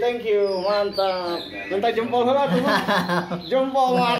Yo, thank you, mantap. Minta jempol lah tuh. Jempol mantap.